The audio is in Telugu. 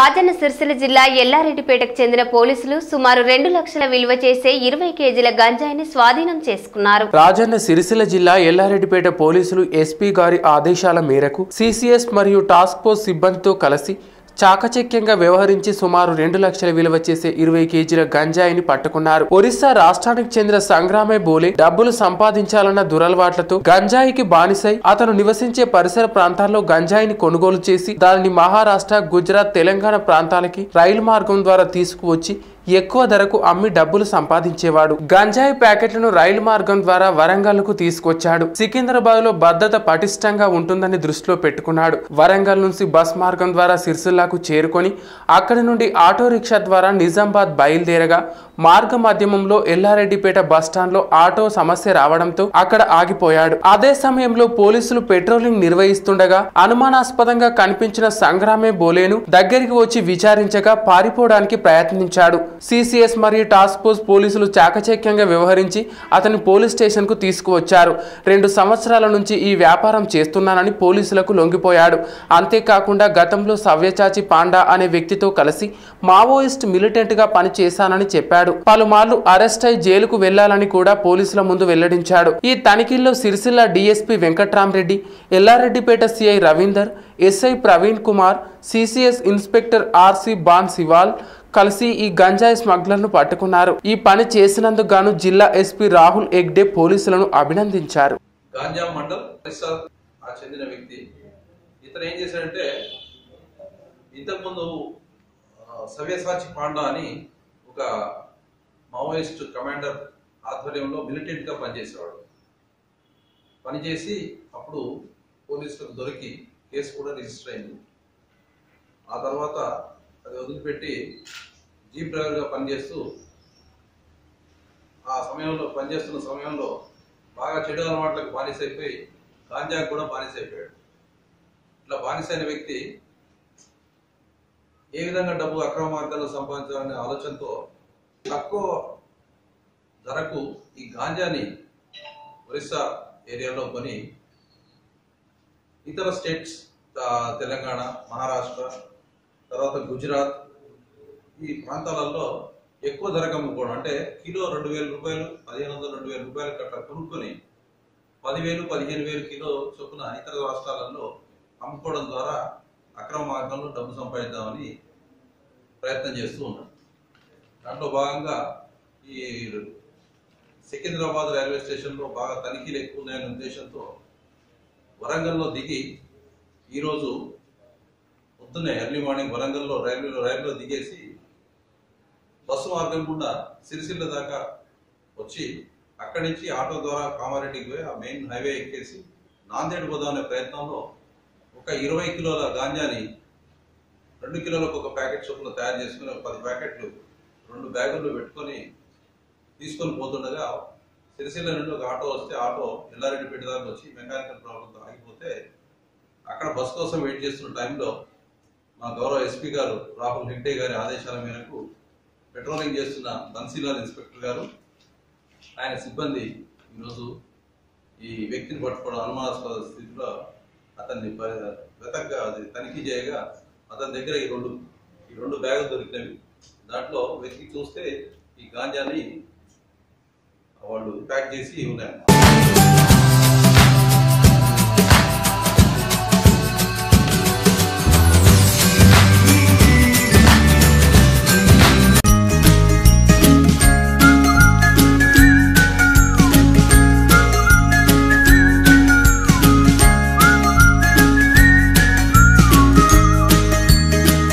రాజన్న సిరిసిల్ల జిల్లా ఎల్లారెడ్డిపేటకు చెందిన పోలీసులు సుమారు రెండు లక్షల విలువ చేసే ఇరవై కేజీల గంజాయిని స్వాధీనం చేసుకున్నారు. రాజన్న సిరిసిల్ల జిల్లా ఎల్లారెడ్డిపేట పోలీసులు ఎస్పీ గారి ఆదేశాల మేరకు సిసిఎస్ మరియు టాస్క్ ఫోర్స్ సిబ్బందితో కలిసి చాకచక్యంగా వ్యవహరించి సుమారు రెండు లక్షల విలువ చేసే ఇరవై కేజీల గంజాయిని పట్టుకున్నారు. ఒరిస్సా రాష్ట్రానికి చెందిన సంగ్రామే బోలే డబ్బులు సంపాదించాలన్న దురలవాట్లతో గంజాయికి బానిసై అతను నివసించే పరిసర ప్రాంతాల్లో గంజాయిని కొనుగోలు చేసి దానిని మహారాష్ట్ర గుజరాత్ తెలంగాణ ప్రాంతాలకి రైలు మార్గం ద్వారా తీసుకువచ్చి ఎక్కువ ధరకు అమ్మి డబ్బులు సంపాదించేవాడు. గంజాయి ప్యాకెట్లను రైలు మార్గం ద్వారా వరంగల్కు తీసుకొచ్చాడు. సికింద్రాబాద్లో భద్రత పటిష్టంగా ఉంటుందని దృష్టిలో పెట్టుకున్నాడు. వరంగల్ నుంచి బస్ మార్గం ద్వారా సిరిసిల్లాకు చేరుకొని అక్కడి నుండి ఆటో రిక్షా ద్వారా నిజామాబాద్ బయలుదేరగా మార్గ మధ్యమంలో ఎల్లారెడ్డిపేట బస్టాండ్లో ఆటో సమస్య రావడంతో అక్కడ ఆగిపోయాడు. అదే సమయంలో పోలీసులు పెట్రోలింగ్ నిర్వహిస్తుండగా అనుమానాస్పదంగా కనిపించిన సంగ్రామే బోలేను దగ్గరికి వచ్చి విచారించగా పారిపోవడానికి ప్రయత్నించాడు. సిసిఎస్ మరియు టాస్క్ ఫోర్స్ పోలీసులు చాకచక్యంగా వ్యవహరించి అతని పోలీస్ స్టేషన్కు తీసుకువచ్చారు. రెండు సంవత్సరాల నుంచి ఈ వ్యాపారం చేస్తున్నానని పోలీసులకు లొంగిపోయాడు. అంతేకాకుండా గతంలో సవ్యచాచి పాండా అనే వ్యక్తితో కలిసి మావోయిస్ట్ మిలిటెంట్గా పనిచేశానని చెప్పాడు. పలుమార్లు అరెస్ట్ అయి జైలుకు వెళ్ళాలని కూడా పోలీసుల ముందు వెల్లడించాడు. ఈ తనిఖీల్లో Sirisilla DSP Venkatramareddy Yellareddypet CI Ravinder SI Praveen Kumar CCS inspector RC బాన్ శివాల్ కలిసి ఈ గంజాయి స్మగ్లర్ను పట్టుకున్నారు. ఈ పని చేసినందుకు గాను జిల్లా ఎస్పీ రాహుల్ ఎగ్డే పోలీసులను అభినందించారు. గాంజా మండల్ చెందిన వ్యక్తి. ఇతను ఏం చేశాడంటే ఇంతకుముందు సవ్యసాచి పాండా అని ఒక మావోయిస్ట్ కమాండర్ ఆధ్వర్యంలో మిలిటెంట్గా పనిచేసేవాడు. పనిచేసి అప్పుడు పోలీసులకు దొరికి కేసు కూడా రిజిస్టర్ అయింది. ఆ తర్వాత అది వదిలిపెట్టి జీప్ డ్రైవర్గా పనిచేస్తూ ఆ సమయంలో పనిచేస్తున్న సమయంలో బాగా చెడు అలవాట్లకు బానిస అయిపోయి గాంజాకు కూడా బానిస అయిపోయాడు ఇట్లా బానిస అయిన వ్యక్తి ఏ విధంగా డబ్బు అక్రమ మార్గాల్లో సంపాదించాలనే ఆలోచనతో తక్కువ ధరకు ఈ గాంజాని ఒరిస్సా ఏరియాలో కొని ఇతర స్టేట్స్ తెలంగాణ మహారాష్ట్ర తర్వాత గుజరాత్. ఈ ప్రాంతాలలో ఎక్కువ ధరకు అమ్ముకోవడం అంటే కిలో రెండు వేల రూపాయలు పదిహేను వందల రెండు వేల రూపాయలు అట్లా కొనుక్కొని పదివేలు పదిహేను వేలు కిలో చొప్పున ఇతర రాష్ట్రాలలో అమ్ముకోవడం ద్వారా అక్రమ మార్గంలో డబ్బు సంపాదిద్దామని ప్రయత్నం చేస్తూ ఉన్నారు దాంట్లో భాగంగా ఈ సికింద్రాబాద్ రైల్వే స్టేషన్లో బాగా తనిఖీలు ఎక్కువ ఉన్నాయనే ఉద్దేశంతో వరంగల్లో దిగి ఈరోజు పొద్దున్నే ఎర్లీ మార్నింగ్ వరంగల్లో రైల్వేలో రైల్లో దిగేసి బస్సు మార్గం గుండా సిరిసిల్ల దాకా వచ్చి అక్కడి నుంచి ఆటో ద్వారా కామారెడ్డికి పోయి ఆ మెయిన్ హైవే ఎక్కేసి నాందేడ్ పోదాం అనే ప్రయత్నంలో ఒక ఇరవై కిలోల గాంజాని రెండు కిలోలకు ఒక ప్యాకెట్ చొప్పున తయారు చేసుకుని ఒక పది ప్యాకెట్లు రెండు బ్యాగుల్లో పెట్టుకొని తీసుకొని పోతుండగా సిరిసిల్ల నుండి ఒక ఆటో వస్తే ఆటో ఎల్లారెడ్డిపేట దాకా వచ్చి మెకానికల్ ప్రాబ్లంతో ఆగిపోతే అక్కడ బస్ కోసం వెయిట్ చేస్తున్న టైంలో మా గౌరవ ఎస్పీ గారు రాహుల్ హెగ్డే గారి ఆదేశాల మేరకు పెట్రోలింగ్ చేస్తున్న బన్సీలాల్ ఇన్స్పెక్టర్ గారు ఆయన సిబ్బంది ఈరోజు ఈ వ్యక్తిని పట్టుకోవడం అనుమానాస్పద స్థితిలో అతన్ని ప- వెతకగా అది తనిఖీ చేయగా అతని దగ్గర ఈ రెండు ఈ రెండు బ్యాగులు దొరికినవి. దాంట్లో వ్యక్తి చూస్తే ఈ గాంజాని వాళ్ళు ప్యాక్ చేసి ఉన్నాయి.